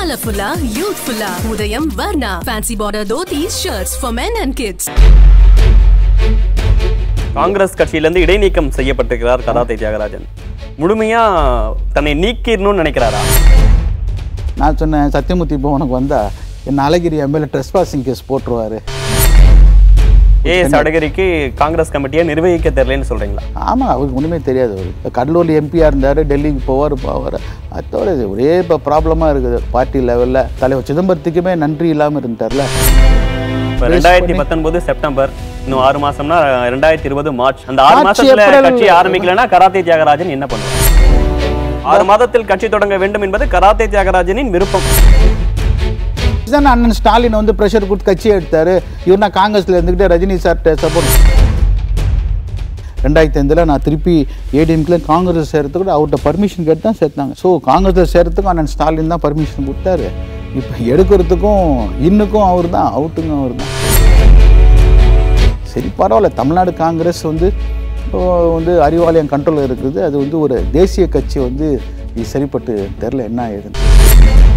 கலர்ஃபுல்லா யூத்ஃபுல்லா Udhayam Varna fancy border dhotis shirts for men and kids. Congress கட்சியிலிருந்து இடைநீக்கம் செய்யப்பட்டிருக்கிறார் கராத்தே தியாகராஜன். முழுமையா தன்னை நீக்கிடணும்னு நினைக்கிறாரா? நான் சொன்னேன் சத்தியமூர்த்தி இப்போ உனக்கு வந்தா என் அழகிரி எம்எல்ஏ ட்ரெஸ் பாசிங் கேஸ் போட்டுருவாரு. ஏஎஸ் அடகரிக்கு காங்கிரஸ் கமிட்டியை நிர்வகிக்க தெரியலன்னு சொல்றீங்களா? ஆமாம் அவருக்கு ஒன்றுமே தெரியாது அவர். இப்போ கடலூரில் எம்பியாக இருந்தார் டெல்லிக்கு போவார் போவார். அதோட ஒரே இப்போ ப்ராப்ளமாக இருக்குது. பார்ட்டி லெவலில் தலைவர் சிதம்பரத்துக்குமே நன்றி இல்லாமல் இருந்தார்ல. இப்ப ரெண்டாயிரத்தி பத்தொன்பது செப்டம்பர் இன்னும் ஆறு மாசம்னா ரெண்டாயிரத்தி இருபது மார்ச். அந்த ஆறு ஏப்ரல் கட்சி ஆரம்பிக்கலன்னா கராத்தே தியாகராஜன் என்ன பண்ணுவார்? ஆறு மாதத்தில் கட்சி தொடங்க வேண்டும் என்பது கராத்தே தியாகராஜனின் விருப்பம். இதுதான் அண்ணன் ஸ்டாலின் வந்து ப்ரெஷர் கொடுத்து கட்சியை எடுத்தார். இவர்னா காங்கிரஸில் இருந்துக்கிட்டே ரஜினி சார்கிட்ட சப்போர்ட் ரெண்டாயிரத்தி ஐந்தில் நான் திருப்பி ஏடிஎம்கில் காங்கிரஸ் சேர்த்துக்கூட அவர்கிட்ட பர்மிஷன் கேட்டு தான் சேர்த்தாங்க. ஸோ காங்கிரஸில் சேர்த்துக்கும் அண்ணன் ஸ்டாலின் தான் பர்மிஷன் கொடுத்தாரு. இப்போ எடுக்கிறதுக்கும் இன்னுக்கும் அவர் தான் அவுட்டுங்க அவர் தான் சரி பரவாயில்ல. தமிழ்நாடு காங்கிரஸ் வந்து வந்து அறிவாலயம் கண்ட்ரோலில் இருக்குது. அது வந்து ஒரு தேசிய கட்சி வந்து இது சரிப்பட்டு தெரில என்ன ஆகுதுன்னு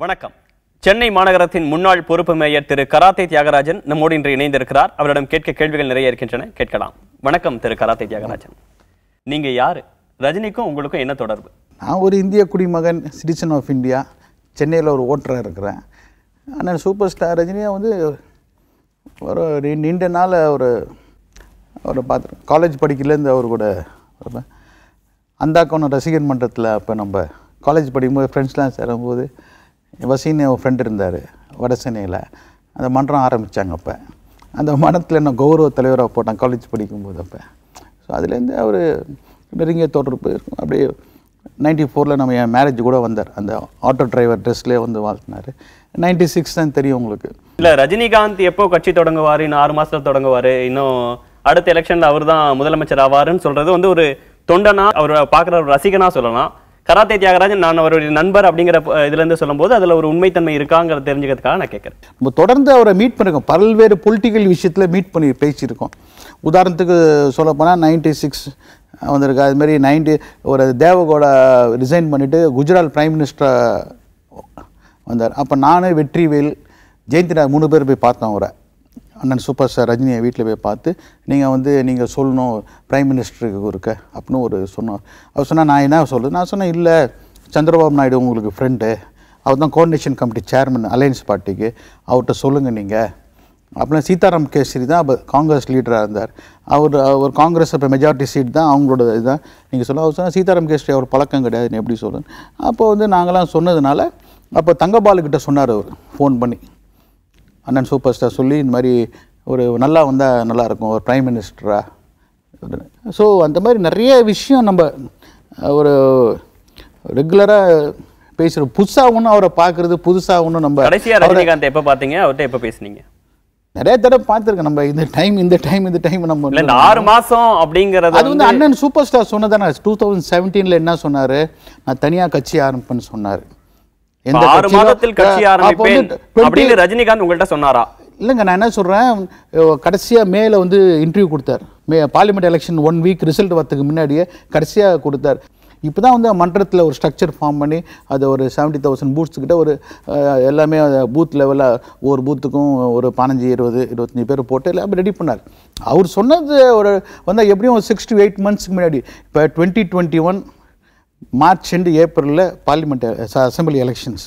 வணக்கம். சென்னை மாநகரத்தின் முன்னாள் பொறுப்பு மேயர் திரு கராத்தே தியாகராஜன் நம்மோடு இன்று இணைந்திருக்கிறார். அவரிடம் கேட்க கேள்விகள் நிறைய இருக்கின்றன. கேட்கலாம். வணக்கம் திரு கராத்தே தியாகராஜன். நீங்க யாரு? ரஜினிக்கும் உங்களுக்கும் என்ன தொடர்பு? நான் ஒரு இந்திய குடிமகன் சிட்டிசன் ஆஃப் இந்தியா. சென்னையில் ஒரு ஓட்டராக இருக்கிறேன். ஆனால் சூப்பர் ஸ்டார் ரஜினியாக வந்து ஒரு நீ- நீண்ட நாள் ஒரு அவரை பார்த்து காலேஜ் படிக்கலேருந்து அவர் கூட இருப்பேன் அந்தாக்கோணம் ரசிகன் மன்றத்தில் அப்போ நம்ம காலேஜ் படிக்கும்போது ஃப்ரெண்ட்ஸ்லாம் சேரும்போது வசீன்னு ஒரு ஃப்ரெண்டு இருந்தார் வட சென்னையில். அந்த மன்றம் ஆரம்பித்தாங்க அப்போ. அந்த மனத்தில் என்ன கௌரவ தலைவராக போட்டான் காலேஜ் படிக்கும்போது அப்போ. ஸோ அதுலேருந்து அவர் நெருங்கிய தொடர்பு இருக்கும். அப்படியே நைன்டி ஃபோரில் நம்ம என் மேரேஜ் கூட வந்தார். அந்த ஆட்டோ டிரைவர் ட்ரெஸ்லேயே வந்து வாழ்த்தினார். நைன்டி சிக்ஸ் தான் தெரியும் உங்களுக்கு. இல்லை ரஜினிகாந்த் எப்போ கட்சி தொடங்குவார்? இன்னும் ஆறு மாதத்தில் தொடங்குவார். இன்னும் அடுத்த எலெக்ஷனில் அவர் தான் முதலமைச்சர் ஆவாருன்னு சொல்கிறது வந்து ஒரு தொண்டனா அவர் பார்க்குற ஒரு ரசிகனாக சொல்லலாம். கராத்தே தியாகராஜன் நான் அவருடைய நண்பர் அப்படிங்கிற இதுலேருந்து சொல்லும்போது அதில் ஒரு உண்மைத்தன்மை இருக்காங்கிறத தெரிஞ்சுக்கிறதுக்காக நான் கேட்குறேன். நம்ம தொடர்ந்து அவரை மீட் பண்ணிருக்கோம். பல்வேறு பொலிட்டிக்கல் விஷயத்தில் மீட் பண்ணி பேசியிருக்கோம். உதாரணத்துக்கு சொல்லப்போனால் நைன்டி சிக்ஸ் வந்திருக்கு. அது மாதிரி நைன்டி ஒரு தேவகோட ரிசைன் பண்ணிவிட்டு குஜராத் பிரைம் மினிஸ்டராக வந்தார். அப்போ நான் வெற்றிவேல் ஜெயந்திரா மூணு பேர் போய் பார்த்தோம் அவரை. அண்ணன் சூப்பர் ஸ்டார் ரஜினியை வீட்டில் போய் பார்த்து நீங்கள் வந்து நீங்கள் சொல்லணும் பிரைம் மினிஸ்டருக்கு இருக்க அப்படின்னு ஒரு சொன்னார். அவர் சொன்னால் நான் என்ன சொல்லுது நான் சொன்னேன் இல்லை சந்திரபாபு நாயுடு உங்களுக்கு ஃப்ரெண்டு அவர் தான் கோஆர்டினேஷன் கமிட்டி சேர்மன் அலையன்ஸ் பார்ட்டிக்கு அவர்கிட்ட சொல்லுங்கள் நீங்கள் அப்புறம் சீதாராம் கேசரி தான் அப்போ காங்கிரஸ் லீடராக இருந்தார். அவர் அவர் காங்கிரஸ் இப்போ மெஜாரிட்டி சீட் தான் அவங்களோட இதுதான் நீங்கள் சொல்ல அவர் சொன்னால் சீதாராம் கேசரி அவர் பழக்கம் கிடையாதுன்னு எப்படி சொல்லுங்கள் அப்போ வந்து நாங்களாம் சொன்னதுனால அப்போ தங்கபாலுக்கிட்ட சொன்னார் அவர் ஃபோன் பண்ணி. அண்ணன் சூப்பர் ஸ்டார் சொல்லி இந்த மாதிரி ஒரு நல்லா வந்தால் நல்லாயிருக்கும் ஒரு ப்ரைம் மினிஸ்டரா ஸோ அந்த மாதிரி நிறைய விஷயம் நம்ம ஒரு ரெகுலராக பேசுகிற புதுசாக ஒன்றும் அவரை பார்க்குறது புதுசாக ஒன்றும் நம்ம கடைசியா ரஜினிகாந்த் எப்ப பாத்தீங்க அவர்கிட்ட எப்ப பேசுனீங்க? நிறைய தடவை பார்த்துருக்கேன். நம்ம இந்த டைம் இந்த டைம் இந்த டைம் நம்ம இல்ல இந்த ஆறு மாசம் அப்படிங்கறது அது வந்து அண்ணன் சூப்பர் ஸ்டார் சொன்னதானே டூ தௌசண்ட் செவன்டீனில் என்ன சொன்னார்? நான் தனியாக கட்சி ஆரம்பிப்பேன்னு சொன்னார். ஆறு மாதத்தில் கட்சி ஆரம்பிப்பேன் வந்து 20 அப்படின்னு ரஜினிகாந்த் உங்கள்ட்ட சொன்னாரா? இல்லைங்க நான் என்ன சொல்கிறேன் கடைசியாக மேல வந்து இன்டர்வியூ கொடுத்தார். May parliament election one week result வரதுக்கு முன்னாடியே கடைசியாக கொடுத்தார். இப்போ தான் வந்து மன்றத்தில் ஒரு ஸ்ட்ரக்சர் ஃபார்ம் பண்ணி அது ஒரு செவன்ட்டி தௌசண்ட் பூத்ஸ் கிட்ட ஒரு எல்லாமே பூத் லெவலில் ஒவ்வொரு பூத்துக்கும் ஒரு பதினஞ்சு இருபது இருபத்தஞ்சி பேர் போட்டு எல்லாமே ரெடி பண்ணார். அவர் சொன்னது ஒரு வந்து எப்படியும் ஒரு சிக்ஸ் டு எயிட் மந்த்ஸ்க்கு முன்னாடி. இப்போ twenty twenty one March and ஏப்ரலில் பார்லிமெண்ட் அசம்பிளி எலெக்ஷன்ஸ்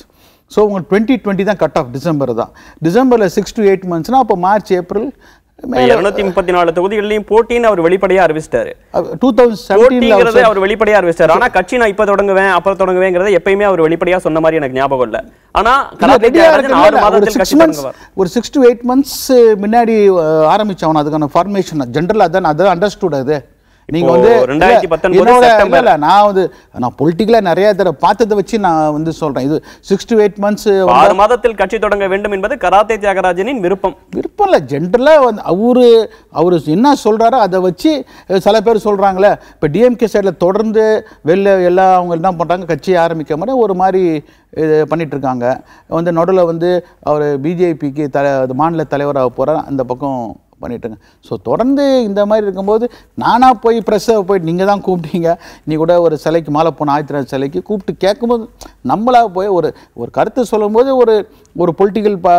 ஸோ உங்களுக்கு டுவெண்ட்டி டுவெண்ட்டி தான் கட் ஆஃப் டிசம்பர் தான். டிசம்பரில் சிக்ஸ் டு எயிட் மந்த்ஸ்னால் அப்போ மார்ச் ஏப்ரல் இருநூத்தி முப்பத்தி நாலு தொகுதிகளையும் போட்டின்னு அவர் வெளிப்படையா அறிவிச்சிட்டாரு. டூ தௌசண்ட் அவர் வெளிப்படையா அறிவிச்சாரு ஆனா கட்சி நான் இப்ப தொடங்குவேன் அப்புறம் தொடங்குவேங்கிறத எப்பயுமே அவர் வெளிப்படையா சொன்ன மாதிரி எனக்கு ஞாபகம் இல்ல. ஆனா ஒரு சிக்ஸ் டு எயிட் மந்த்ஸ் முன்னாடி ஆரம்பிச்சவன். அதுக்கான ஃபார்மேஷன் ஜென்ரல் அதான் அதான் அண்டர்ஸ்டுட் அது. நீங்க வந்து 2019 இல்ல, என்னோட- செப்டம்பர். நான் வந்து நான் பொலிட்டிக்கலா நிறைய தடவை பார்த்ததை வச்சு நான் வந்து சொல்றேன் இது சிக்ஸ் டு எயிட் மந்த்ஸ் ஆறு மாதத்தில் கட்சி தொடங்க வேண்டும் என்பது கராத்தே தியாகராஜனின் விருப்பம் விருப்பம் இல்லை ஜென்ரலாக வந்து அவரு அவர் என்ன சொல்கிறாரோ அதை வச்சு சில பேர் சொல்கிறாங்களே இப்போ டிஎம்கே சைடில் தொடர்ந்து வெளில எல்லாம் அவங்க என்ன பண்ணுறாங்க கட்சியை ஆரம்பிக்க மாதிரி ஒரு மாதிரி இது பண்ணிட்டு இருக்காங்க வந்து நடுவில் வந்து அவர் பிஜேபிக்கு தலை அது மாநில தலைவராக போகிறார் அந்த பக்கம் பண்ணிட்டுருங்க ஸோ தொடர்ந்து இந்த மாதிரி இருக்கும்போது நானாக போய் ப்ரெஸ்ஸை போய் நீங்கள் தான் கூப்பிட்டீங்க. நீ கூட ஒரு சிலைக்கு மாலை போன ஆயிரத்தி சிலைக்கு கூப்பிட்டு கேட்கும்போது நம்மளாக போய் ஒரு ஒரு கருத்து சொல்லும்போது ஒரு ஒரு பொலிட்டிக்கல் பா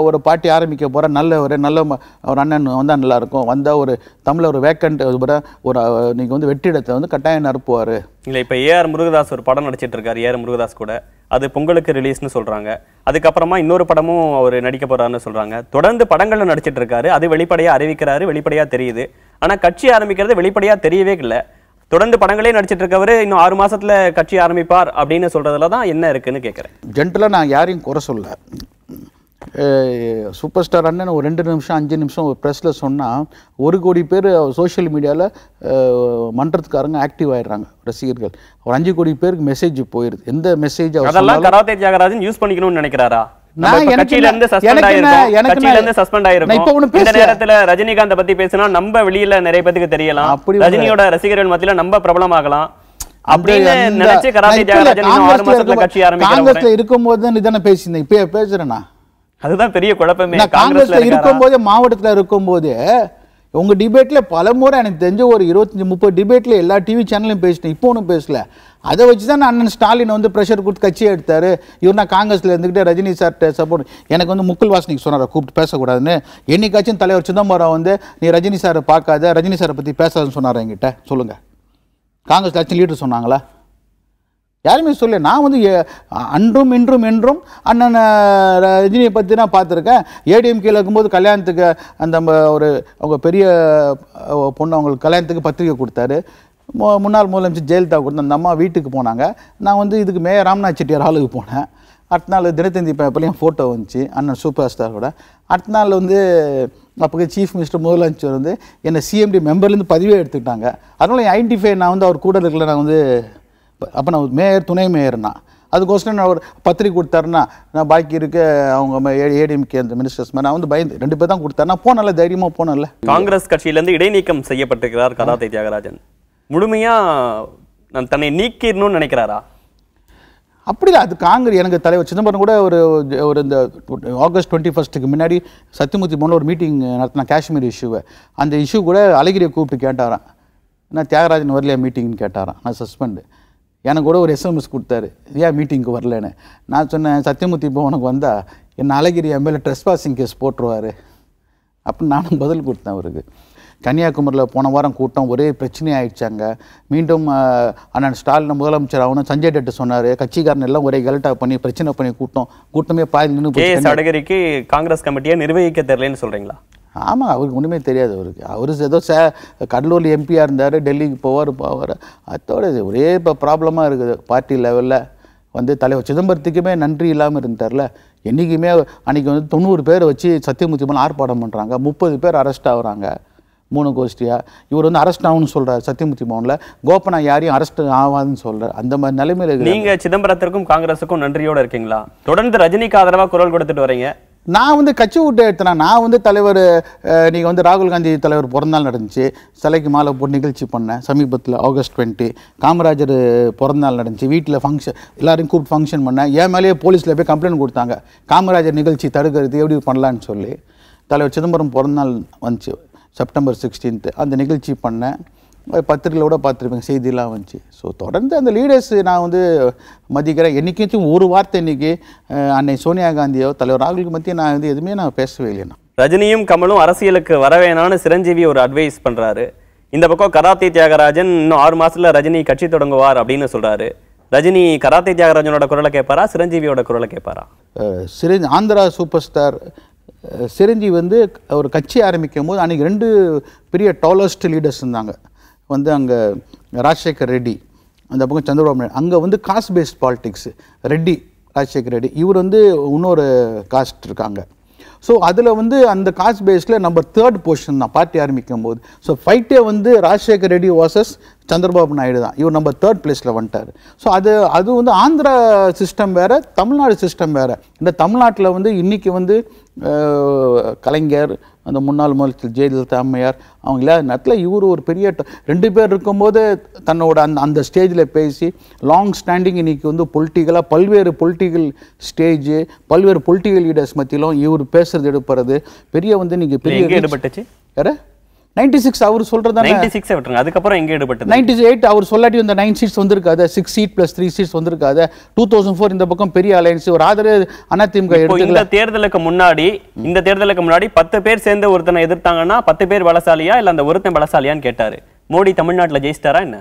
ஒரு பார்ட்டி ஆரம்பிக்க போகிற நல்ல ஒரு நல்ல ம- ஒரு அண்ணன் வந்தால் நல்லாயிருக்கும் வந்தால் ஒரு தமிழில் ஒரு வேக்கண்ட் ஒரு நீங்கள் வந்து வெற்றிடத்தை வந்து கட்டாயம் நிரப்புவார் இல்லை இப்போ ஏஆர் முருகதாஸ் ஒரு படம் நடிச்சிட்டு இருக்காரு ஏஆர் முருகதாஸ் கூட. அது பொங்கலுக்கு ரிலீஸ்னு சொல்கிறாங்க அதுக்கப்புறமா இன்னொரு படமும் அவர் நடிக்க போகிறாருன்னு சொல்கிறாங்க தொடர்ந்து படங்களில் நடிச்சிட்டு இருக்காரு. அது வெளிப்படையாக அறிவிக்கிறாரு வெளிப்படையாக தெரியுது. ஆனால் கட்சி ஆரம்பிக்கிறது வெளிப்படையாக தெரியவே இல்லை. தொடர்ந்து படங்களே நடிச்சிட்டு இருக்கவர் இன்னும் ஆறு மாசத்துல கட்சி ஆரம்பிப்பார் அப்படின்னு சொல்றதுல தான் என்ன இருக்குன்னு கேட்கறேன் ஜென்டலாக நான் யாரையும் குறை சொல்ல சூப்பர் ஸ்டார் அண்ணன் ஒரு ரெண்டு நிமிஷம் அஞ்சு நிமிஷம் ஒரு ப்ரெஸ்ஸில் சொன்னால் ஒரு கோடி பேர் சோஷியல் மீடியாவில் மன்றத்துக்காரங்க ஆக்டிவ் ஆயிடுறாங்க ரசிகர்கள். ஒரு அஞ்சு கோடி பேருக்கு மெசேஜ் போயிடுது எந்த மெசேஜ் அதெல்லாம் கராத்தே தியாகராஜன் யூஸ் பண்ணிக்கணும்னு நினைக்கிறாரா? ரஜினிகாந்த் பத்தி பேசினா நம்ம வெளியில நிறைய பேத்துக்கு தெரியலாம். ரஜினியோட ரசிகர்கள் மத்தியில நம்ம பிரபலமாகலாம். அப்படின்னு அந்த- நினைச்சு நான் கராத்தே தியாகராஜன் ஆறு மாசத்துல கட்சி காங்கிரஸ்ல இருக்கும்போது தான் பேசியிருந்தேன். பேசுறேன்னா அதுதான் பெரிய குழப்பமே. காங்கிரஸ்ல? இருக்கும்போது மாவட்டத்தில் இருக்கும்போது உங்க டிபேட்ல பல முறை எனக்கு தெரிஞ்ச ஒரு இருபத்தஞ்சி முப்பது டிபேட்ல எல்லா டிவி சேனலையும் பேசிட்டேன். இப்போ ஒன்றும் பேசல. அதை வச்சு தான் அண்ணன் ஸ்டாலின் வந்து ப்ரெஷர் கொடுத்து கட்சியை எடுத்தாரு. இவர் நான் காங்கிரஸ்ல இருந்துக்கிட்டு ரஜினி சார்ட்ட சப்போர்ட் எனக்கு வந்து முக்குல் வாசனிக்கு சொன்னார் கூப்பிட்டு பேசக்கூடாதுன்னு. என்னைக்காச்சும் தலைவர் சிதம்பரம் வந்து நீ ரஜினி சாரை பார்க்காத ரஜினி சாரை பற்றி பேசாதுன்னு சொன்னார் என்கிட்ட? சொல்லுங்க. காங்கிரஸ் கட்சி லீடர் சொன்னாங்களா? யாருமே சொல்ல நான் வந்து அன்றும் இன்றும் என்றும் அண்ணன் ரஜினியை பற்றி நான் பார்த்துருக்கேன். ஏடிஎம்கேல இருக்கும்போது கல்யாணத்துக்கு அந்த ஒரு அவங்க பெரிய பொண்ணு அவங்களுக்கு கல்யாணத்துக்கு பத்திரிக்கை கொடுத்தாரு. மு- முன்னாள் முதலமைச்சர் ஜெயலலிதா கொடுத்த அந்த அம்மா வீட்டுக்கு போனாங்க. நான் வந்து இதுக்கு மேயர் ராம்நாத் செட்டியார் ஆளுக்கு போனேன். அடுத்த நாள் தினத்தந்தி பேப்பர்லேயும் ஃபோட்டோ வந்துச்சு. அண்ணன் சூப்பர் ஸ்டாரோட அடுத்த நாள் வந்து அப்போ சீஃப் மினிஸ்டர் முதலமைச்சர் வந்து என்னை சிஎம்டி மெம்பர்லேருந்து பதிவே எடுத்துக்கிட்டாங்க. அதனால் என் ஐடென்டிஃபை நான் வந்து அவர் கூட இருக்கல. நான் வந்து அப்போ நான் மேயர் துணை மேயர்னா. அதுக்கோசரம் நான் ஒரு பத்திரிக்கை கொடுத்தாருன்னா நான் பாக்கி இருக்க அவங்க ஏடிஎம்கே அந்த மினிஸ்டர்ஸ் நான் வந்து பயந்து ரெண்டு பேர் தான் கொடுத்தாரு நான் போனல தைரியமாக போனேன்ல. காங்கிரஸ் கட்சியிலிருந்து இடைநீக்கம் செய்யப்பட்டிருக்கிறார் கராத்தே தியாகராஜன். முழுமையா நான் தன்னை நீக்கிடணும்னு நினைக்கிறாரா? அப்படி அது காங்கிரஸ் எனக்கு தலைவர் சிதம்பரம் கூட ஒரு ஒரு இந்த ஆகஸ்ட் டுவெண்ட்டி ஃபஸ்ட்டுக்கு முன்னாடி சத்தியமூர்த்தி போன ஒரு மீட்டிங் நடத்தின காஷ்மீர் இஷ்யூவை அந்த இஷ்யூ கூட அழகிரியை கூப்பிட்டு கேட்டாராம். நான் தியாகராஜன் வரலையா மீட்டிங்னு கேட்டாராம். நான் சஸ்பெண்டு எனக்கு கூட ஒரு எஸ்எம்எஸ் கொடுத்தாரு. ஏன் மீட்டிங்க்கு வரலன்னு? நான் சொன்னேன் சத்தியமூர்த்தி இப்போ உனக்கு வந்தா என்ன அழகிரி எம்எல்ஏ ட்ரெஸ் பாசிங் கேஸ் போட்டுருவாரு. அப்படின்னு நானும் பதில் கொடுத்தேன் அவருக்கு. கன்னியாகுமரியில் போன வாரம் கூட்டம் ஒரே பிரச்சனை ஆயிடுச்சாங்க மீண்டும் அண்ணன் ஸ்டாலின் முதலமைச்சர் ஆகணும். சஞ்சய் டெட்டு சொன்னார். கட்சிக்காரன் எல்லாம் ஒரே கலட்டா பண்ணி பிரச்சனை பண்ணி கூட்டம் கூட்டமே பாதி நின்று கே காங்கிரஸ் கமிட்டியை நிர்வகிக்க தெரியலன்னு சொல்கிறீங்களா ஆமாம் அவருக்கு ஒன்றுமே தெரியாது அவருக்கு. அவர் ஏதோ சே கடலூர் எம்பியாக இருந்தார் டெல்லிக்கு போவார் போவார். அதோட இது ஒரே இப்போ ப்ராப்ளமாக இருக்குது. பார்ட்டி லெவலில் வந்து தலைவர் சிதம்பரத்துக்குமே நன்றி இல்லாமல் இருந்தார்ல. என்றைக்குமே அன்றைக்கி வந்து தொண்ணூறு பேர் வச்சு சத்தியமூர்த்தி மேலே ஆர்ப்பாட்டம் பண்ணுறாங்க முப்பது பேர் அரெஸ்ட் ஆகுறாங்க. மூணு கோஷ்டியாக இவர் வந்து அரெஸ்ட் ஆகும்னு சொல்கிறார் சத்தியமூர்த்தி மோகனில். கோபனா யாரையும் அரெஸ்ட் ஆகாதுன்னு சொல்கிறார் அந்த மாதிரி நிலைமையில் நீங்கள் சிதம்பரத்திற்கும் காங்கிரஸுக்கும் நன்றியோடு இருக்கீங்களா? தொடர்ந்து ரஜினிக்கு ஆதரவாக குரல் கொடுத்துட்டு வரீங்க. நான் வந்து கட்சி விட்டு எடுத்தேன் நான் வந்து தலைவர் நீங்கள் வந்து ராகுல் காந்தி தலைவர் பிறந்தநாள் நடந்துச்சு. சிலைக்கு மாலை போட்டு நிகழ்ச்சி பண்ணேன். சமீபத்தில் ஆகஸ்ட் டுவெண்ட்டி காமராஜர் பிறந்தநாள் நடந்துச்சு. வீட்டில் ஃபங்க்ஷன் எல்லாரையும் கூப்பிட்டு ஃபங்க்ஷன் பண்ணேன். என் மேலேயே போலீஸில் போய் கம்ப்ளைண்ட் கொடுத்தாங்க. காமராஜர் நிகழ்ச்சி தடுக்கிறது எப்படி பண்ணலான்னு சொல்லி. தலைவர் சிதம்பரம் பிறந்தநாள் வந்துச்சு. செப்டம்பர் சிக்ஸ்டீன்த்து அந்த நிகழ்ச்சி பண்ணேன். பத்திரிகையோட பார்த்துருப்பேன் செய்தியெல்லாம் வந்துச்சு. ஸோ தொடர்ந்து அந்த லீடர்ஸ் நான் வந்து மதிக்கிறேன். என்றைக்காச்சும் ஒரு வார்த்தை இன்னைக்கு அஹ், அன்னை சோனியா காந்தியோ தலைவர் ராகுலுக்கு மத்திய நான் வந்து எதுவுமே நான் பேசவே இல்லைண்ணா ரஜினியும் கமலும் அரசியலுக்கு வர வேணாம்னு சிரஞ்சீவி ஒரு அட்வைஸ் பண்றாரு. இந்த பக்கம் கராத்தே தியாகராஜன் இன்னும் ஆறு மாசத்துல ரஜினி கட்சி தொடங்குவார் அப்படின்னு சொல்றாரு. ரஜினி கராத்தே தியாகராஜனோட குரலை கேட்பாரா சிரஞ்சீவியோட குரலை கேட்பாரா? சிரஞ்சு ஆந்திரா சூப்பர் ஸ்டார் சிரஞ்சீவி வந்து ஒரு கட்சி ஆரம்பிக்கும் போது அன்றைக்கி ரெண்டு பெரிய டாலஸ்ட் லீடர்ஸ் இருந்தாங்க. வந்து அங்கே ராஜசேகர் ரெட்டி அந்த பக்கம் சந்திரபாபு நாயுடு அங்கே வந்து caste based politics Reddy Rajasekhar Reddy இவர் வந்து இன்னொரு காஸ்ட் இருக்காங்க. ஸோ அதில் வந்து அந்த காஸ்ட் பேஸில் நம்ம தேர்ட் பொசிஷன் தான் பார்ட்டி ஆரம்பிக்கும் போது ஸோ ஃபைட்டே வந்து ராஜசேகர் ரெட்டி வாசஸ் சந்திரபாபு நாயுடு தான். இவர் நம்ம தேர்ட் பிளேஸில் வந்துட்டார். ஸோ அது அது வந்து ஆந்திரா சிஸ்டம் வேறு தமிழ்நாடு சிஸ்டம் வேறு. இந்த தமிழ்நாட்டில் வந்து இன்றைக்கி வந்து கலைஞர் அந்த முன்னாள் முதலமைச்சர் ஜெயலலிதா அம்மையார் அவங்க இல்லாத நேரத்தில் இவர் ஒரு பெரிய ரெண்டு பேர் இருக்கும்போது தன்னோட அந்த அந்த ஸ்டேஜில் பேசி லாங் ஸ்டாண்டிங் இன்னைக்கு வந்து பொலிட்டிக்கலாக பல்வேறு பொலிட்டிக்கல் ஸ்டேஜ் பல்வேறு பொலிட்டிக்கல் லீடர்ஸ் மத்தியிலும் இவர் பேசுறது எடுப்பறது பெரிய வந்து இன்னைக்கு பெரிய ஈடுபட்டுச்சு யாரு? நைன்டி சிக்ஸ் அவர் சொல்கிறதானே நைன்டி சிக்ஸ் விட்டுருங்க. அதுக்கப்புறம் எங்க ஈடுபட்டது? நைன்டி எயிட் அவர் சொல்லாட்டி இந்த நைன் சீட்ஸ் வந்திருக்காது six seat plus three seats வந்திருக்காது டூ தௌசண்ட் ஃபோர் இந்த பக்கம் பெரிய அலையன்ஸ் ஒரு ஆதரவு அதிமுக இந்த தேர்தலுக்கு முன்னாடி இந்த தேர்தலுக்கு முன்னாடி பத்து பேர் சேர்ந்து ஒருத்தனை எதிர்த்தாங்கன்னா பத்து பேர் பலசாலியா இல்ல அந்த ஒருத்தன் பலசாலியான்னு கேட்டாரு. மோடி தமிழ்நாட்டுல ஜெயிச்சிட்டாரா என்ன?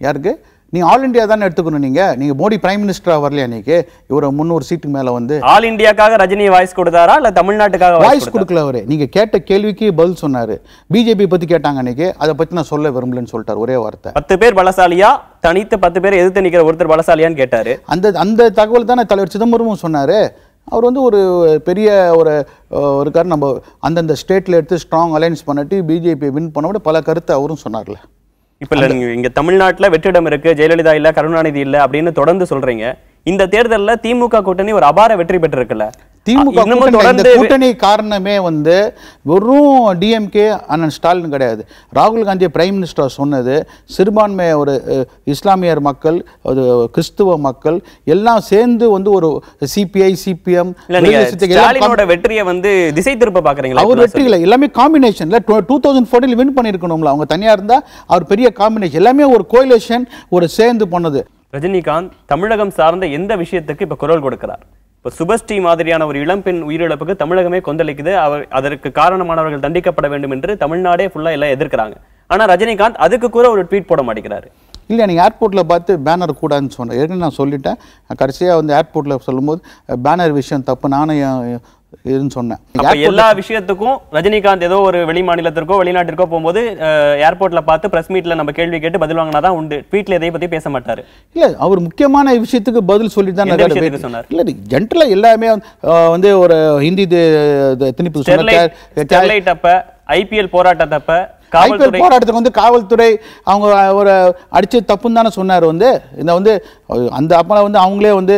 யாருக்கு? நீங்க ஆல் இந்தியா தானே எடுத்துக்கணும் நீங்க. நீங்க மோடி பிரைம் மினிஸ்டரா வரலையா இன்னைக்கு? இவர் முந்நூறு சீட்டுக்கு மேல வந்து ஆல் இந்தியாக்காக ரஜினி வாய்ஸ் கொடுத்தாரா இல்ல தமிழ்நாட்டுக்காக வாய்ஸ் கொடுக்கல அவரு. நீங்க கேட்ட கேள்விக்கு பதில் சொன்னாரு. பிஜேபி பத்தி கேட்டாங்க அன்னைக்கு அதை பத்தி நான் சொல்ல விரும்பலன்னு சொல்லிட்டார். ஒரே வார்த்தை. பத்து பேர் பலசாலியா? தனித்து பத்து பேர் எதிர்த்து நிக்கிற ஒருத்தர் பலசாலியான்னு கேட்டாரு. அந்த அந்த தகவல் தானே தலைவர் சிதம்பரமும் சொன்னாரு. அவர் வந்து ஒரு பெரிய ஒரு அஹ், இருக்காரு நம்ம அந்தந்த ஸ்டேட்ல எடுத்து ஸ்ட்ராங் அலைன்ஸ் பண்ணிட்டு பிஜேபி வின் பண்ண விட பல கருத்தை அவரும் சொன்னார்ல. இப்ப இல்ல இங்க தமிழ்நாட்டுல வெற்றிடம் இருக்கு ஜெயலலிதா இல்ல கருணாநிதி இல்ல அப்படின்னு தொடர்ந்து சொல்றீங்க. இந்த தேர்தல்ல திமுக கூட்டணி ஒரு அபார வெற்றி பெற்றிருக்குல்ல. திமுக கூட்டணி காரணமே வந்து வெறும் டிஎம்கே அண்ணன் ஸ்டாலின் கிடையாது. ராகுல் காந்தி பிரைம் மினிஸ்டர் சொன்னது சிறுபான்மை ஒரு இஸ்லாமியர் மக்கள் ஒரு கிறிஸ்துவ மக்கள் எல்லாம் சேர்ந்து வந்து ஒரு சிபிஐ சிபிஎம் வெற்றியை வந்து திசை திருப்ப பாக்குறீங்களா? அவர் வெற்றி இல்லை எல்லாமே காம்பினேஷன்ல டூ தௌசண்ட் ஃபோர்டீன் வின் பண்ணியிருக்கணும்ல. அவங்க தனியா இருந்தா அவர் பெரிய காம்பினேஷன் எல்லாமே ஒரு கோயிலேஷன் ஒரு சேர்ந்து பண்ணது ரஜினிகாந்த் தமிழகம் சார்ந்த எந்த விஷயத்துக்கு இப்ப குரல் கொடுக்கிறார்? இப்போ சுபஸ்ரீ மாதிரியான ஒரு இளம்பெண் உயிரிழப்புக்கு தமிழகமே கொந்தளிக்குது. அவர் அதற்கு காரணமானவர்கள் தண்டிக்கப்பட வேண்டும் என்று தமிழ்நாடே ஃபுல்லாக எல்லாம் எதிர்க்கிறாங்க. ஆனால் ரஜினிகாந்த் அதுக்கு கூட ஒரு ட்வீட் போட மாட்டேங்கிறாரு. இல்லை நீங்கள் ஏர்போர்ட்டில் பார்த்து பேனர் கூடாதுன்னு சொன்னேன் ஏற்கனவே நான் சொல்லிட்டேன். கடைசியாக வந்து ஏர்போர்ட்டில் சொல்லும்போது பேனர் விஷயம் தப்பு. நானும் இதுன்னு சொன்னேன். எல்லா விஷயத்துக்கும் ரஜினிகாந்த் ஏதோ ஒரு வெளி மாநிலத்திற்கோ வெளிநாட்டிற்கோ போகும்போது ஏர்போர்ட்ல பார்த்து பிரஸ் மீட்ல நம்ம கேள்வி கேட்டு பதில் வாங்கினாதான் உண்டு. ட்வீட்ல எதை பத்தி பேச மாட்டாரு. இல்லை அவர் முக்கியமான விஷயத்துக்கு பதில் சொல்லி தான் சொன்னார்? இல்லை ஜென்ரலாக எல்லாமே வந்து, ஒரு ஹிந்தி திணிப்பு ஸ்டெர்லைட் அப்ப ஐபிஎல் போராட்டத்தப்ப ஐபிஎல் போராட்டத்துக்கு வந்து காவல்துறை அவங்க ஒரு அடிச்சு தப்புன்னு தானே சொன்னார் வந்து. இந்த வந்து அந்த அப்பல வந்து அவங்களே வந்து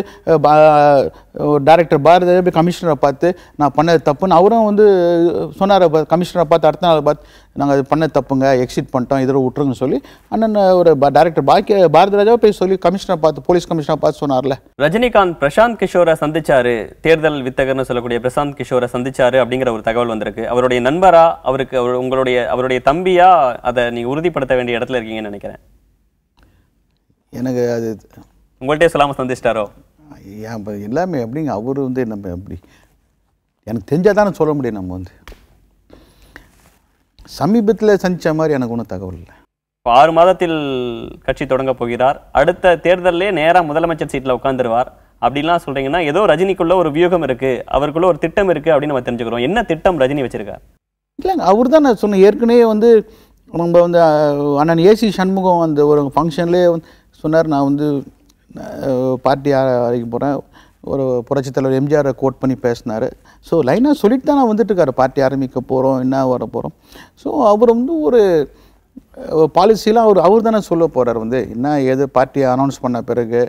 டைரக்டர் பாரதி கமிஷனரை பார்த்து நான் பண்ணது தப்புன்னு அவரும் வந்து சொன்னார் கமிஷனரை பார்த்து அடுத்த நாள் பார்த்து நாங்கள் இது பண்ணது தப்புங்க எக்ஸிட் பண்ணிட்டோம் இதில் விட்டுருங்கன்னு சொல்லி அண்ணன் ஒரு டைரக்டர் பாக்கிய பாரதி ராஜா போய் சொல்லி கமிஷனர் பார்த்து போலீஸ் கமிஷனர் பார்த்து சொன்னார்ல. ரஜினிகாந்த் பிரசாந்த் கிஷோரை சந்திச்சாரு. தேர்தல் வித்தகர்னு சொல்லக்கூடிய பிரசாந்த் கிஷோரை சந்திச்சாரு அப்படிங்கிற ஒரு தகவல் வந்திருக்கு. அவருடைய நண்பரா அவருக்கு அவர் உங்களுடைய அவருடைய தம்பியா அதை நீங்க உறுதிப்படுத்த வேண்டிய இடத்துல இருக்கீங்கன்னு நினைக்கிறேன். எனக்கு அது உங்கள்கிட்ட சொல்லாம சந்திச்சிட்டாரோ? ஏன் இப்ப எல்லாமே எப்படிங்க? அவர் வந்து நம்ம எப்படி? எனக்கு தெரிஞ்சால் தானே சொல்ல முடியும் நம்ம வந்து. சமீபத்தில் சந்திச்ச மாதிரி எனக்கு ஒன்றும் தகவல் இல்லை. இப்ப ஆறு மாதத்தில் கட்சி தொடங்க போகிறார். அடுத்த தேர்தல்லே நேரா முதலமைச்சர் சீட்ல உட்காந்துருவார் அப்படிலாம் சொல்றீங்கன்னா ஏதோ ரஜினிக்குள்ள ஒரு வியூகம் இருக்கு அவருக்குள்ள ஒரு திட்டம் இருக்கு அப்படின்னு நம்ம தெரிஞ்சுக்கிறோம். என்ன திட்டம் ரஜினி வச்சிருக்கார்? இல்லைங்க அவர் தான் நான் சொன்னேன். ஏற்கனவே வந்து நம்ம வந்து அண்ணன் ஏசி சண்முகம் அந்த ஒரு ஃபங்க்ஷன்லேயே வந்து சொன்னார். நான் வந்து பார்ட்டி வரைக்கும் போகிறேன் ஒரு புரட்சி தலைவர் எம்ஜிஆரை கோட் பண்ணி பேசினார். ஸோ லைனாக சொல்லிட்டு தான் நான் வந்துட்டு பார்ட்டி ஆரம்பிக்க போகிறோம் என்ன வர போகிறோம் ஸோ அவர் வந்து ஒரு பாலிசிலாம் அவர் அவர் தானே சொல்ல போகிறார் வந்து. என்ன ஏது பார்ட்டியை அனௌன்ஸ் பண்ண பிறகு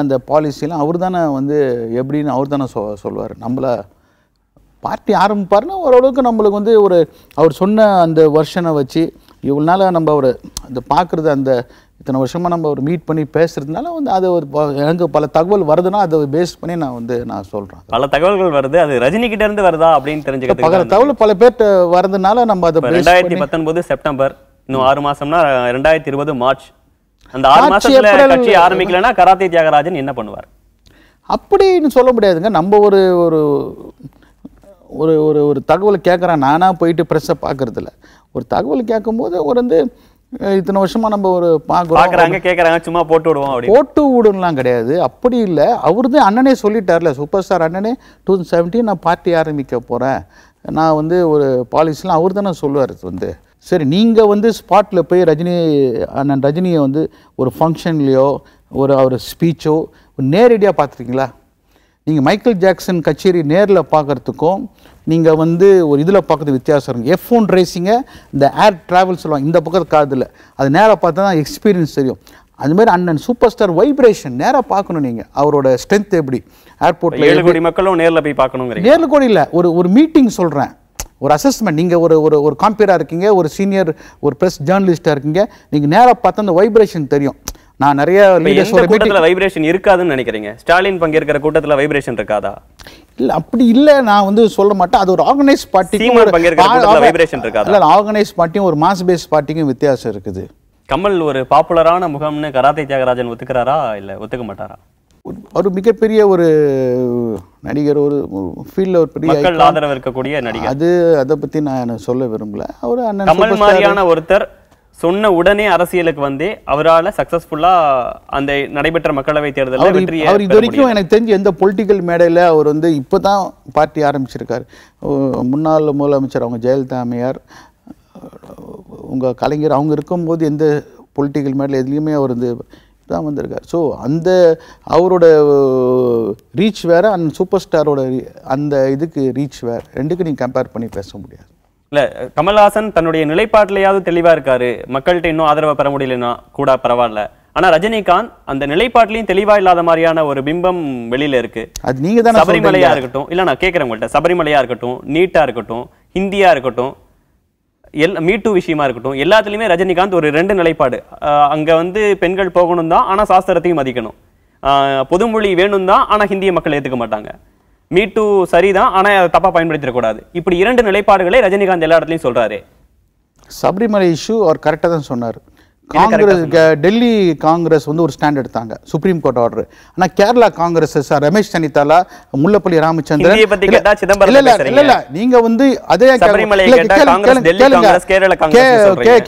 அந்த பாலிசிலாம் அவர் தானே வந்து எப்படின்னு அவர் தானே சொ சொல்லுவார் நம்மளை பார்ட்டி ஆரம்பிப்பாருன்னா ஓரளவுக்கு நம்மளுக்கு வந்து ஒரு அவர் சொன்ன அந்த வருஷனை வச்சு இவ்வளோ நாளாக நம்ம அவர் அந்த பார்க்குறது அந்த இத்தனை வருஷமாக நம்ம அவர் மீட் பண்ணி பேசுறதுனால வந்து அது ஒரு எனக்கு பல தகவல் வருதுன்னா அதை பேஸ் பண்ணி நான் வந்து நான் சொல்கிறேன் பல தகவல்கள் வருது. அது ரஜினி கிட்ட இருந்து வருதா அப்படின்னு பல தெரிஞ்சுக்கிறதுக்கு தகவல் பல பேர்கிட்ட வரதுனால நம்ம அதை ரெண்டாயிரத்தி பத்தொன்பது செப்டம்பர் இன்னும் ஆறு மாசம்னா ரெண்டாயிரத்தி இருபது மார்ச். அந்த ஆறு ஏப்ரல் கட்சி ஆரம்பிக்கலன்னா கராத்தே தியாகராஜன் என்ன பண்ணுவார்? அப்படின்னு சொல்ல முடியாதுங்க. நம்ம ஒரு ஒரு ஒரு ஒரு ஒரு தகவலை கேட்குறேன் நானாக போயிட்டு ப்ரெஸ்ஸை பார்க்கறதில்ல ஒரு தகவல் கேட்கும்போது ஒரு வந்து இத்தனை வருஷமாக நம்ம ஒரு பார்க்குறோம் பாக்குறாங்க கேக்குறாங்க சும்மா போட்டு விடுவோம் அப்படின்னு. போட்டு விடலாம் கிடையாது. அப்படி இல்லை. அவர் தான் அண்ணனே சொல்லிட்டார்ல சூப்பர் ஸ்டார் அண்ணனே டூ தௌசண்ட் செவன்டீன் நான் பார்ட்டி ஆரம்பிக்க போகிறேன் நான் வந்து ஒரு பாலிசிலாம் அவர் தானே சொல்லுவார் வந்து. சரி நீங்கள் வந்து ஸ்பாட்டில் போய் ரஜினி அண்ணன் ரஜினியை வந்து ஒரு ஃபங்க்ஷன்லேயோ ஒரு அவர் ஸ்பீச்சோ நேரடியாக பார்த்துருக்கீங்களா? நீங்கள் மைக்கேல் ஜாக்சன் கச்சேரி நேரில் பார்க்குறதுக்கும் நீங்கள் வந்து ஒரு இதில் பார்க்குறது வித்தியாசம் இருக்கும் எஃப் ஒன் ரேசிங்கை இந்த ஏர் ட்ராவல் சொல்லுவாங்க. இந்த பக்கத்து காதில். அது நேராக பார்த்தா தான் எக்ஸ்பீரியன்ஸ் தெரியும். அது மாதிரி அண்ணன் சூப்பர் ஸ்டார் வைப்ரேஷன் நேராக பார்க்கணும் நீங்கள் அவரோட ஸ்ட்ரென்த் எப்படி? ஏர்போர்ட்டில் ஏழு கோடி மக்களும் நேர்ல போய் பார்க்கணுங்கிறீங்க. நேரில் கூட இல்லை. ஒரு ஒரு மீட்டிங் சொல்கிறேன் ஒரு அசஸ்மெண்ட் நீங்கள் ஒரு ஒரு ஒரு காம்பியராக இருக்கீங்க. ஒரு சீனியர் ஒரு ப்ரெஸ் ஜேர்னலிஸ்ட்டாக இருக்கீங்க. நீங்கள் நேராக பார்த்தா அந்த வைப்ரேஷன் தெரியும். நான் நிறைய கூட்டத்துல வைப்ரேஷன் இருக்காதுன்னு நினைக்கிறீங்க? ஸ்டாலின் பங்கேற்கிற கூட்டத்துல வைப்ரேஷன் இருக்காதா? இல்ல அப்படி இல்ல நான் வந்து சொல்ல மாட்டேன். அது ஒரு ஆர்கனைஸ் பார்ட்டிக்கும் ஒரு vibration இருக்காதா? இல்ல ஆர்கனைஸ் பார்ட்டியும் ஒரு மாஸ் பேஸ் பார்ட்டிக்கும் வித்தியாசம் இருக்குது. கமல் ஒரு பாப்புலரான முகம்னு கராத்தே தியாகராஜன் ஒத்துக்கிறாரா? இல்ல ஒத்துக்க மாட்டாரா? ஒரு- ஒரு மிகப்பெரிய ஒரு நடிகர் ஒரு ஃபீல்ட்ல ஒரு பெரிய. ஆதரவு இருக்கக்கூடிய நடிகர். அது அதை பத்தி நான் சொல்ல விரும்பல. அவர் அண்ணன். மாதிரியான ஒருத்தர் சொன்ன உடனே அரசியலுக்கு வந்து அவரால சக்சஸ்ஃபுல்லா அந்த நடைபெற்ற மக்களவை தேர்தலில் அவர் வெற்றியை அவர் இது வரைக்கும். எனக்கு தெரிஞ்சு எந்த பொலிட்டிக்கல் மேடையில் அவர் வந்து இப்போ தான் பார்ட்டி ஆரம்பிச்சிருக்காரு. முன்னாள் முதலமைச்சர் அவங்க ஜெயலலிதா அம்மையார் உங்கள் கலைஞர் அவங்க இருக்கும்போது எந்த பொலிட்டிக்கல் மேடையில் எதுலேயுமே அவர் வந்து தான் வந்திருக்கார். ஸோ அந்த அவரோட ரீச் வேற அந்த சூப்பர் ஸ்டாரோட அந்த இதுக்கு ரீச் வேற. ரெண்டுக்கு நீங்கள் கம்பேர் பண்ணி பேச முடியாது. இல்ல கமல்ஹாசன் தன்னுடைய நிலைப்பாட்டிலேயாவது தெளிவா இருக்காரு. மக்கள்கிட்ட இன்னும் ஆதரவை பெற முடியலன்னா கூட பரவாயில்ல. ஆனா ரஜினிகாந்த் அந்த நிலைப்பாட்டிலையும் தெளிவா இல்லாத மாதிரியான ஒரு பிம்பம் வெளியில இருக்கு. அது நீங்கள் தானே சபரிமலையா சொல்றீங்க. இருக்கட்டும் இல்ல நான் கேட்கிறேன் உங்கள்ட்ட. சபரிமலையா இருக்கட்டும் நீட்டா இருக்கட்டும் ஹிந்தியா இருக்கட்டும் எல் மீட்டு விஷயமா இருக்கட்டும் எல்லாத்துலயுமே ரஜினிகாந்த் ஒரு ரெண்டு நிலைப்பாடு. அங்க வந்து பெண்கள் போகணும் தான் ஆனா சாஸ்திரத்தையும் மதிக்கணும். பொதுமொழி வேணும் தான் ஆனா ஹிந்திய மக்கள் ஏத்துக்க மாட்டாங்க. மீட்டு சரிதான் ஆனால் அதை தப்பாக பயன்படுத்திடக்கூடாது இப்படி இரண்டு நிலைப்பாடுகளை ரஜினிகாந்த் எல்லா இடத்துலையும் சொல்கிறாரு சபரிமலை இஷ்யூ அவர் கரெக்டாக தான் சொன்னார். காங்கிரஸ் டெல்லி காங்கிரஸ் வந்து ஒரு ஸ்டாண்ட் எடுத்தாங்க சுப்ரீம் கோர்ட் ஆர்டர் ஆனா கேரளா காங்கிரஸ் சார் ரமேஷ் சனிதாலா முல்லப்பள்ளி ராமச்சந்திரன் இல்ல, இல்ல, இல்ல, நீங்க வந்து அதே டெல்லி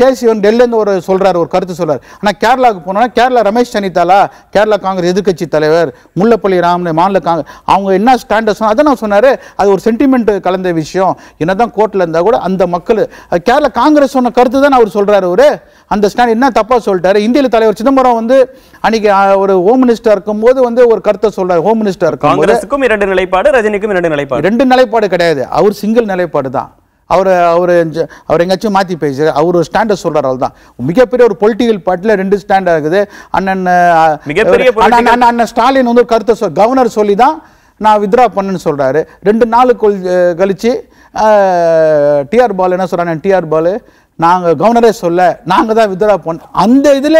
கேசிவன் இருந்து ஒரு சொல்றாரு ஒரு கருத்து சொல்றாரு. ஆனா கேரளாவுக்கு போனா கேரளா ரமேஷ் சனிதாலா கேரளா காங்கிரஸ் எதிர்க்கட்சி தலைவர் முல்லப்பள்ளி ராமன் மாநில காங்கிரஸ் அவங்க என்ன ஸ்டாண்டர்ட் சொன்னா அதை நான் சொன்னாரு அது ஒரு சென்டிமெண்ட் கலந்த விஷயம். என்னதான் கோர்ட்ல இருந்தா கூட அந்த மக்கள் கேரளா காங்கிரஸ் சொன்ன கருத்து தான் அவர் சொல்றாரு அவரு. அந்த ஸ்டாண்ட் என்ன தப்பா சொல்லிட்டாரு? இந்தியில தலைவர் சிதம்பரம் வந்து அன்னைக்கு ஒரு ஹோம் மினிஸ்டர் இருக்கும்போது வந்து ஒரு கருத்தை சொல்றாரு. ஹோம் மினிஸ்டர் காங்கிரஸுக்கும் இரண்டு நிலைப்பாடு ரஜினிக்கும் இரண்டு நிலைப்பாடு. ரெண்டு நிலைப்பாடு கிடையாது. அவர் சிங்கிள் நிலைப்பாடு தான். அவர் அவர் அவர் எங்கேயாச்சும் மாற்றி பேசுறாரு. அவர் ஒரு ஸ்டாண்டர்ட் சொல்றாரு அவள் தான் மிகப்பெரிய ஒரு பொலிட்டிக்கல் பார்ட்டியில் ரெண்டு ஸ்டாண்ட் இருக்குது. அண்ணன் மிகப்பெரிய அண்ணன் அண்ணன் ஸ்டாலின் வந்து கருத்தை சொல் கவர்னர் சொல்லி தான் நான் வித்ரா பண்ணுன்னு சொல்றாரு. ரெண்டு அஹ், கழிச்சு டிஆர் பால் என்ன சொல்றாங்க டிஆர் பால் நாங்க கவர்னரே சொல்ல நாங்க தான் வித்ரா பண்ண அந்த இதுல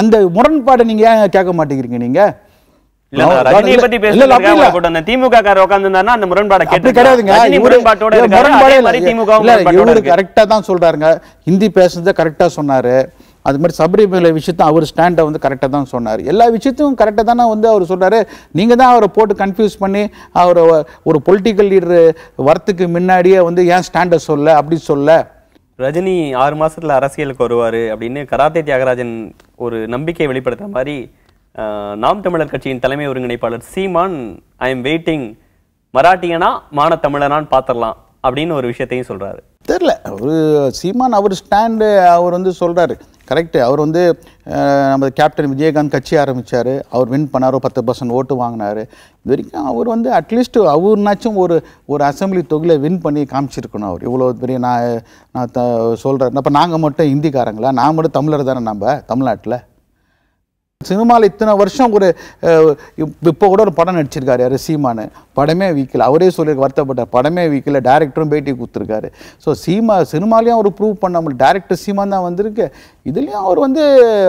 அந்த முரண்பாடை நீங்க ஏன் கேட்க மாட்டேங்கிறீங்க நீங்க? அந்த திமுக கரெக்டா தான் சொல்றாருங்க. ஹிந்தி பேசுறத கரெக்டா சொன்னாரு. அது மாதிரி சபரிமலை விஷயத்த அவர் ஸ்டாண்டை வந்து கரெக்டாக தான் சொன்னார். எல்லா விஷயத்தையும் கரெக்டாக தானே வந்து அவர் சொல்றாரு. நீங்கள் தான் அவரை போட்டு கன்ஃபியூஸ் பண்ணி அவர் ஒரு பொலிட்டிக்கல் லீடர் வரத்துக்கு முன்னாடியே வந்து ஏன் ஸ்டாண்டை சொல்ல அப்படி சொல்ல? ரஜினி ஆறு மாதத்தில் அரசியலுக்கு வருவார் அப்படின்னு கராத்தே தியாகராஜன் ஒரு நம்பிக்கையை வெளிப்படுத்துற மாதிரி நாம் தமிழர் கட்சியின் தலைமை ஒருங்கிணைப்பாளர் சீமான் ஐ எம் வெயிட்டிங் மராட்டியனா மான தமிழனான்னு பார்த்துடலாம் அப்படின்னு ஒரு விஷயத்தையும் சொல்கிறாரு தெரில ஒரு சீமான் அவர் ஸ்டாண்டு அவர் வந்து சொல்கிறாரு கரெக்டு அவர் வந்து நம்ம கேப்டன் விஜயகாந்த் கட்சி ஆரம்பிச்சார். அவர் வின் பண்ணார் பத்து பர்சன்ட் ஓட்டு வாங்கினார். இது வரைக்கும் அவர் வந்து அட்லீஸ்ட் அவர்னாச்சும் ஒரு ஒரு அசெம்பிளி தொகுதியில் வின் பண்ணி காமிச்சிருக்கணும் அவர். இவ்வளோ பெரிய நான் நான் த சொல்கிறேன் அப்போ நாங்கள் மட்டும் ஹிந்திக்காரங்களா? நான் மட்டும் தமிழர் தானே நம்ம தமிழ்நாட்டில்? சினிமாவில் இத்தனை வருஷம் ஒரு இப்போ கூட ஒரு படம் நடிச்சிருக்காரு யாரு? சீமானு. படமே வீக்கல. அவரே சொல்லியிருக்க வருத்தப்பட்ட படமே வீக்கல. டேரக்டரும் பேட்டி கொடுத்துருக்காரு. ஸோ சீமா சினிமாலையும் அவர் ப்ரூவ் பண்ண முடியல டேரக்டர் சீமான் தான் வந்திருக்கு. இதுலேயும் அவர் வந்து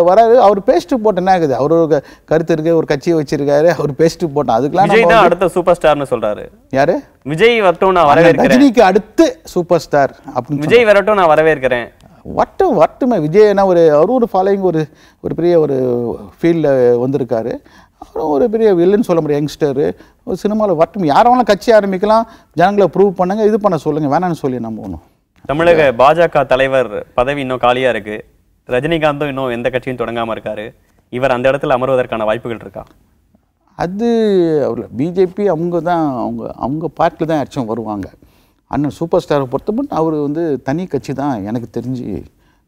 வராரு. அவர் பேஸ்ட்டு போட்டு என்ன ஆகுது? அவர் ஒரு கருத்து இருக்கு ஒரு கட்சியை வச்சிருக்காரு. அவர் பேஸ்ட்டு போட்டோம் அதுக்கெல்லாம் அடுத்த சூப்பர் ஸ்டார்னு சொல்றாரு. யாரு? விஜய் வரட்டும் நான் வரவேற்கிறேன். ரஜினிக்கு அடுத்து சூப்பர் ஸ்டார் அப்படின்னு விஜய் வரட்டும் நான் வரவேற்கிறேன். வட்டும் வட்டுமே. விஜய்னா ஒரு அவரும் ஒரு ஃபாலோயிங் ஒரு ஒரு பெரிய ஒரு ஃபீல்டில் வந்திருக்காரு. அவரும் ஒரு பெரிய வில்லன் சொல்ல முடியும் யங்ஸ்டரு ஒரு சினிமாவில் வட்டும். யாரை வேணாலும் கட்சி ஆரம்பிக்கலாம் ஜனங்களை ப்ரூவ் பண்ணுங்க இது பண்ண சொல்லுங்க வேணாம்னு சொல்லி நம்ம ஒன்றும் தமிழக பாஜக தலைவர் பதவி இன்னும் காலியா இருக்கு. ரஜினிகாந்தும் இன்னும் எந்த கட்சியும் தொடங்காம இருக்காரு. இவர் அந்த இடத்துல அமர்வதற்கான வாய்ப்புகள் இருக்கா? அது பிஜேபி அவங்க தான் அவங்க அவங்க பார்ட்டில் தான் யாச்சும் வருவாங்க. அண்ணன் சூப்பர் ஸ்டாரை பொறுத்த மட்டும் அவர் வந்து தனி கட்சி தான் எனக்கு தெரிஞ்சு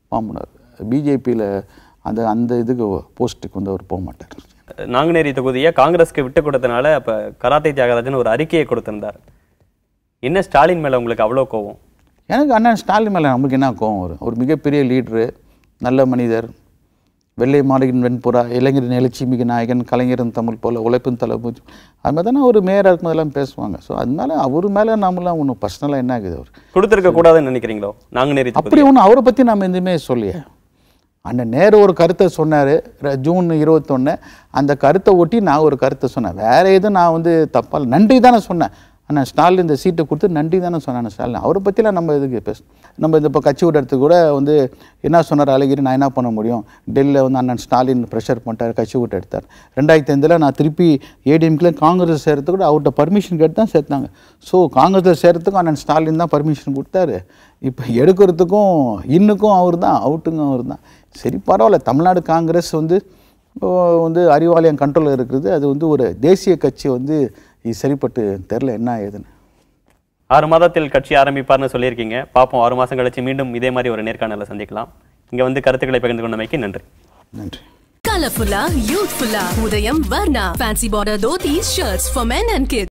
ஃபார்ம் பண்ணார் பிஜேபியில் அந்த அந்த இதுக்கு போஸ்ட்டுக்கு வந்து அவர் போக மாட்டார். நாங்குநேரி தொகுதியை காங்கிரஸ்க்கு விட்டு கொடுத்தனால அப்ப கராத்தே தியாகராஜன் ஒரு அறிக்கையை கொடுத்திருந்தார். என்ன ஸ்டாலின் மேல உங்களுக்கு அவ்வளவு கோவம்? எனக்கு அண்ணன் ஸ்டாலின் மேலே நமக்கு என்ன கோவம் வரும்? ஒரு மிகப்பெரிய லீட்ரு நல்ல மனிதர் வெள்ளை மாளிகின் வெண்புறா இளைஞரின் எழுச்சி மிகு நாயகன் கலைஞரின் தமிழ் போல உழைப்பின் தளபதி. அது மாதிரி தானே ஒரு மேயராக இருக்கும்போதெல்லாம் பேசுவாங்க. ஸோ அதனால அவர் மேலே நம்மளாம் ஒன்றும் பர்சனலாக என்ன ஆகுது அவர்? கொடுத்திருக்க கூடாதுன்னு நினைக்கிறீங்களோ? தொகுதி அப்படி ஒன்றும் அவரை பற்றி நம்ம எதுவுமே சொல்லியே அண்ணன் நேரு ஒரு கருத்தை சொன்னார் ஜூன் இருபத்தொன்று அந்த கருத்தை ஒட்டி நான் ஒரு கருத்தை சொன்னேன். வேற எதுவும் நான் வந்து தப்பால் நன்றி தானே சொன்னேன். அண்ணன் ஸ்டாலின் இந்த சீட்டை கொடுத்து நன்றி தானே சொன்னான் ஸ்டாலின். அவரை பற்றிலாம் நம்ம இதுக்கு பேச நம்ம இந்த இப்போ கட்சி விடுறதுக்கு கூட வந்து என்ன சொன்னார் அழகிரி நான் என்ன பண்ண முடியும்? டெல்லியில் வந்து அண்ணன் ஸ்டாலின் ப்ரெஷர் பண்ணிட்டார் கட்சி விட்டு எடுத்தார். ரெண்டாயிரத்தி ஐந்தில் நான் திருப்பி ஏடிஎம்கில் காங்கிரஸ் சேர்த்து கூட அவர்கிட்ட பர்மிஷன் கேட்டு தான் சேர்த்தாங்க. ஸோ காங்கிரஸில் சேர்த்துக்கும் அண்ணன் ஸ்டாலின் தான் பர்மிஷன் கொடுத்தாரு. இப்போ எடுக்கிறதுக்கும் இன்னுக்கும் அவர் தான் அவுட்டுக்கும் அவர் தான். சரி பரவாயில்ல. தமிழ்நாடு காங்கிரஸ் வந்து வந்து அறிவாலயம் கண்ட்ரோலில் இருக்கிறது அது வந்து ஒரு தேசிய கட்சி வந்து இது சரிப்பட்டு தெரில என்ன ஏதுன்னு. ஆறு மாதத்தில் கட்சி ஆரம்பிப்பார்னு சொல்லியிருக்கீங்க. பார்ப்போம் ஆறு மாதம் கழிச்சு மீண்டும் இதே மாதிரி ஒரு நேர்காணலை சந்திக்கலாம். இங்கே வந்து கருத்துக்களை பகிர்ந்து கொண்டமைக்கு நன்றி. நன்றி. Colorfula, youthfula, Udayam Varna, fancy border dhotis, shirts for men and kids.